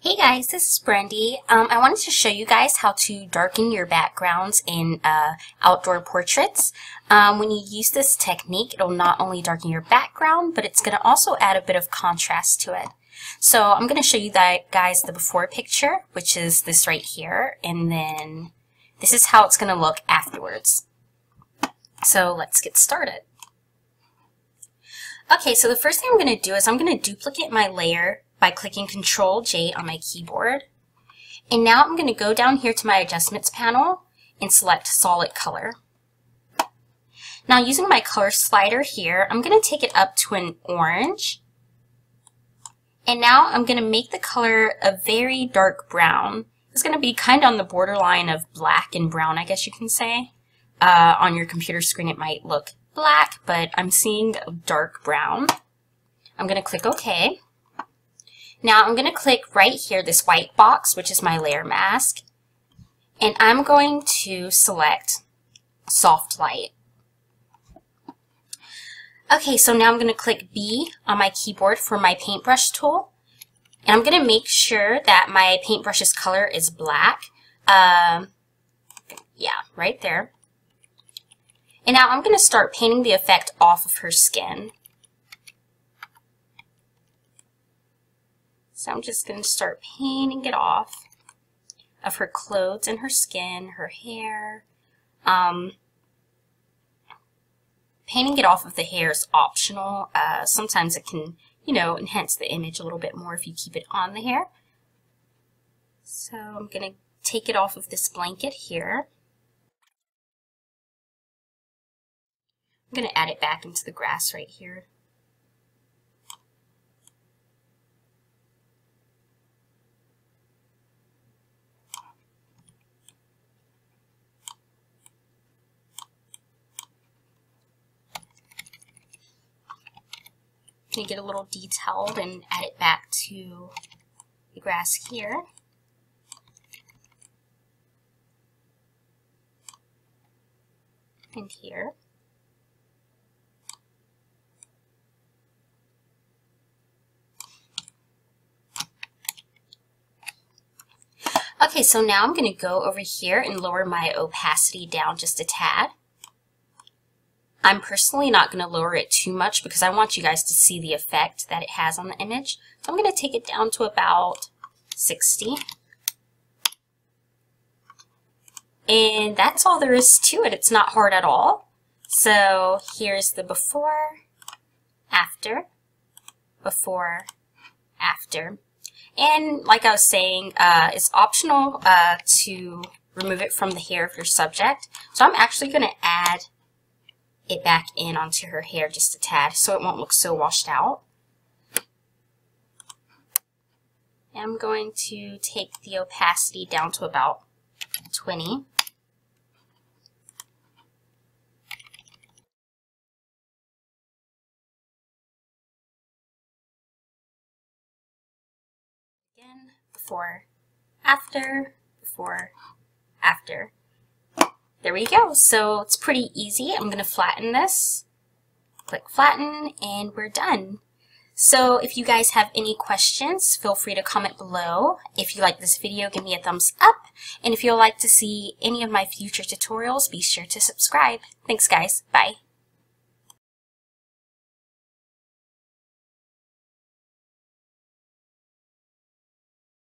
Hey guys, this is Brandy. Um, I wanted to show you guys how to darken your backgrounds in uh, outdoor portraits. Um, when you use this technique, it'll not only darken your background, but it's going to also add a bit of contrast to it. So I'm going to show you guys the before picture, which is this right here, and then this is how it's going to look afterwards. So let's get started. Okay, so the first thing I'm going to do is I'm going to duplicate my layer by clicking Control J on my keyboard. And now I'm going to go down here to my adjustments panel and select solid color. Now using my color slider here, I'm going to take it up to an orange. And now I'm going to make the color a very dark brown. It's going to be kind of on the borderline of black and brown, I guess you can say. Uh, on your computer screen it might look black, but I'm seeing dark brown. I'm going to click OK. Now I'm going to click right here, this white box, which is my layer mask, and I'm going to select soft light. Okay, so now I'm going to click B on my keyboard for my paintbrush tool. And I'm going to make sure that my paintbrush's color is black. Um, yeah, right there. And now I'm going to start painting the effect off of her skin. So I'm just going to start painting it off of her clothes and her skin, her hair. Um, painting it off of the hair is optional. Uh, sometimes it can, you know, enhance the image a little bit more if you keep it on the hair. So I'm going to take it off of this blanket here. I'm going to add it back into the grass right here. Going to get a little detailed and add it back to the grass here. And here. Okay, so now I'm going to go over here and lower my opacity down just a tad. I'm personally not going to lower it too much because I want you guys to see the effect that it has on the image. So I'm going to take it down to about 60. And that's all there is to it. It's not hard at all. So here's the before, after, before, after. And like I was saying, uh, it's optional uh, to remove it from the hair of your subject. So I'm actually going to add it back in onto her hair just a tad so it won't look so washed out. And I'm going to take the opacity down to about 20. Again, before, after, before, after. There we go. So it's pretty easy. I'm going to flatten this. Click flatten and we're done. So if you guys have any questions, feel free to comment below. If you like this video, give me a thumbs up. And if you'd like to see any of my future tutorials, be sure to subscribe. Thanks guys. Bye.